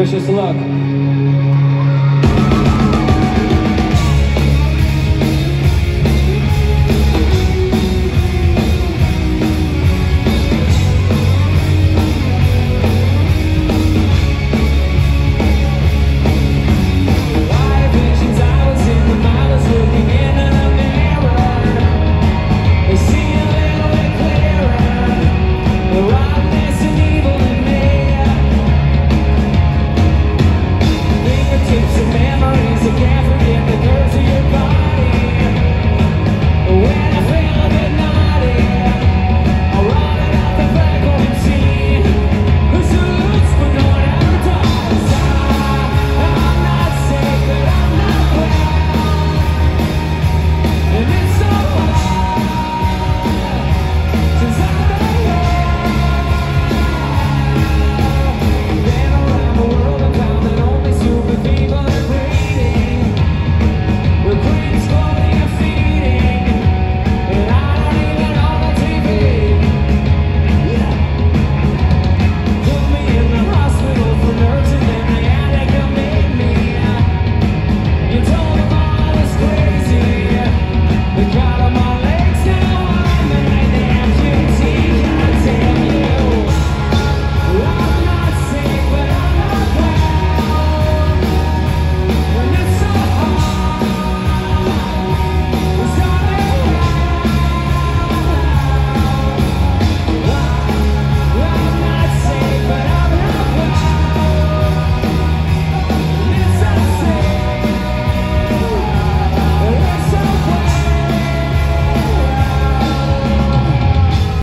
Wish us luck.